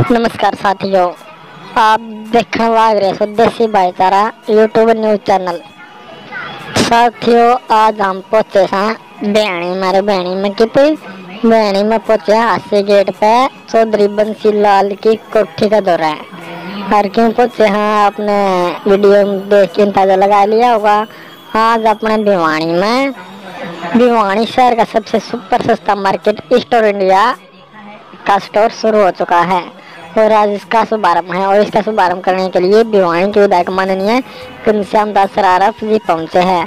नमस्कार साथियों, आप लाग रहे हो देसी भाईचारा यूट्यूब न्यूज़ चैनल साथियों, आज हम पहुँचे हैं बहनी मारे बहनी में कितनी बहनी में पहुँचे हास्य गेट पे, चौधरी बंसी लाल की कोठी का दौरा है। और क्यों पहुँचे हैं? आपने वीडियो देख के अंदाज़ा लगा लिया होगा। आज अपने भिवानी में, भिवानी शहर का सबसे सुपर सस्ता मार्केट स्टोर इंडिया का स्टोर शुरू हो चुका है। और आज इसका शुभारंभ है और इसका शुभारंभ करने के लिए भिवानी के विधायक माननीय घनश्याम दास सरारफ जी पहुँचे हैं।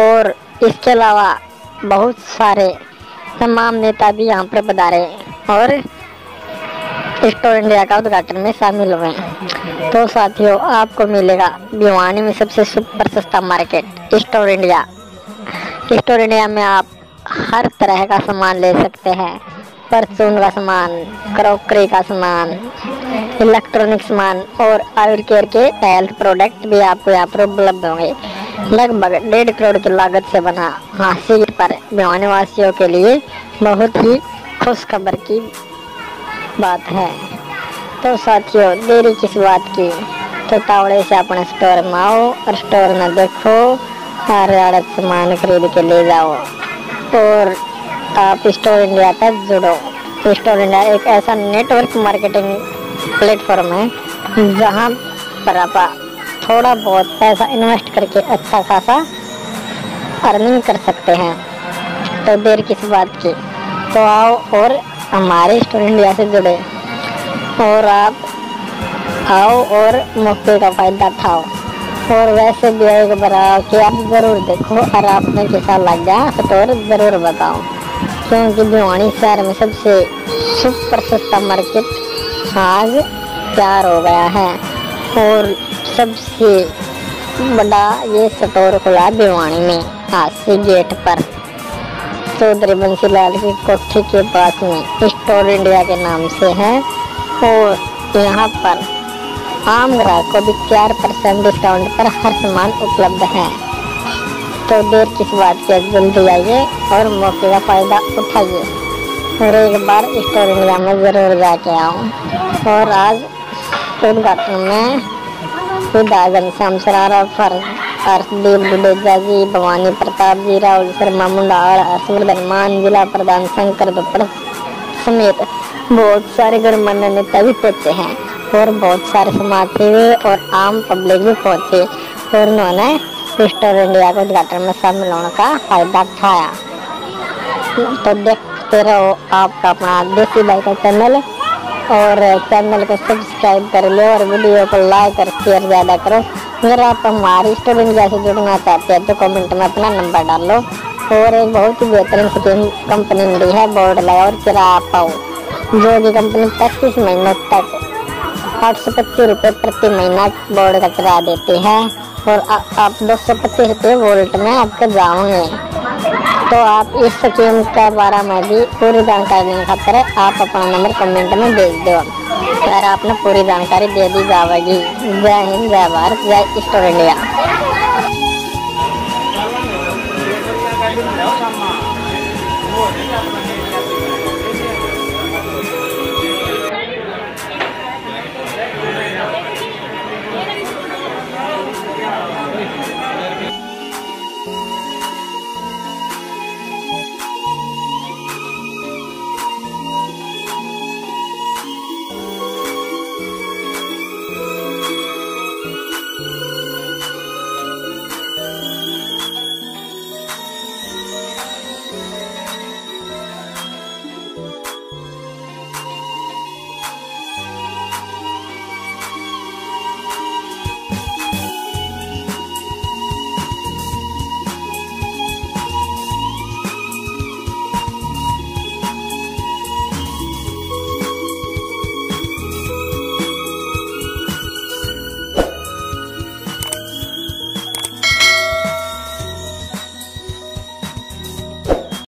और इसके अलावा बहुत सारे तमाम नेता भी यहाँ पर पधारे और स्टोर इंडिया का उद्घाटन में शामिल हुए। तो साथियों, आपको मिलेगा भिवानी में सबसे सुपर सस्ता market, store India. Store India में आप हर तरह का सामान ले सकते हैं। परचून का सामान, क्रॉकरी का सामान इलेक्ट्रॉनिक सामान और आयुर केयर के हेल्थ प्रोडक्ट भी आपको यहाँ पर उपलब्ध होंगे। लगभग डेढ़ करोड़ की लागत से बना हासिल पर भिवानी वासियों के लिए बहुत ही खुश खबर की बात है। तो साथियों, देरी किस बात की? तो तावड़े से अपने स्टोर में आओ और स्टोर में देखो, हर सामान खरीद के ले जाओ। और आप स्टोर इंडिया तक जुड़ो। स्टोर इंडिया एक ऐसा नेटवर्क मार्केटिंग प्लेटफॉर्म है, जहाँ पर आप थोड़ा बहुत पैसा इन्वेस्ट करके अच्छा खासा अर्निंग कर सकते हैं। तो देर किस बात की? तो आओ और हमारे स्टोर इंडिया से जुड़े। और आप आओ और मौके का फ़ायदा उठाओ। और वैसे भी एक बार कि आप ज़रूर देखो और आपने कैसा लग गया स्टोर ज़रूर बताओ। क्योंकि भिवानी शहर में सबसे सुपर सस्ता मार्केट आज तैयार हो गया है। और सबसे बड़ा ये स्टोर खुला भिवानी में हासी गेट पर। चौधरी बंसीलाल की कोठी के पास में स्टोर इंडिया के नाम से है। और यहाँ पर आम ग्राहक को भी चार परसेंट डिस्काउंट पर हर सामान उपलब्ध है। तो देर किस बात की जल्दी आइए और मौके का फ़ायदा उठाइए। और एक बार स्टोर इंडिया में ज़रूर जाके आऊँ और आज उद्घाटन में विधायक घनश्याम सरारा फर हर्षदीप जी, भवानी प्रताप जी, राहुल शर्मा मुंडाल हर्षवर्धन मान जिला प्रधान शंकर दुपड़ समेत बहुत सारे गणमान्य नेता भी पहुँचे हैं। और बहुत सारे समाज सेवी और आम पब्लिक भी पहुँचे। और उन्होंने स्टोर इंडिया के उद्घाटन में शामिल होने का फ़ायदा उठाया तो देखते रहो आपका अपना देसी भाई का चैनल और चैनल को सब्सक्राइब कर लो और वीडियो को लाइक और शेयर ज़्यादा करो अगर आप हमारी स्टोर इंडिया से जुड़ना चाहते हैं तो कमेंट में अपना नंबर डाल और एक बहुत ही बेहतरीन स्कीम कंपनी मिली है, बोर्ड लगा और किराया पाओ जो कि कंपनी पच्चीस महीनों तक आठ सौ पच्चीस रुपये प्रति महीना बोर्ड का किराया देती है। और आ, आप दो सौ पच्चीस रुपये वोल्ट में आपके जाओगे तो आप इस स्कीम के बारे में भी पूरी जानकारी देने खातर आप अपना नंबर कमेंट में भेज दो। अगर आपने पूरी जानकारी दे दी जाएगी जय हिंद जय भारत जय स्टोर इंडिया।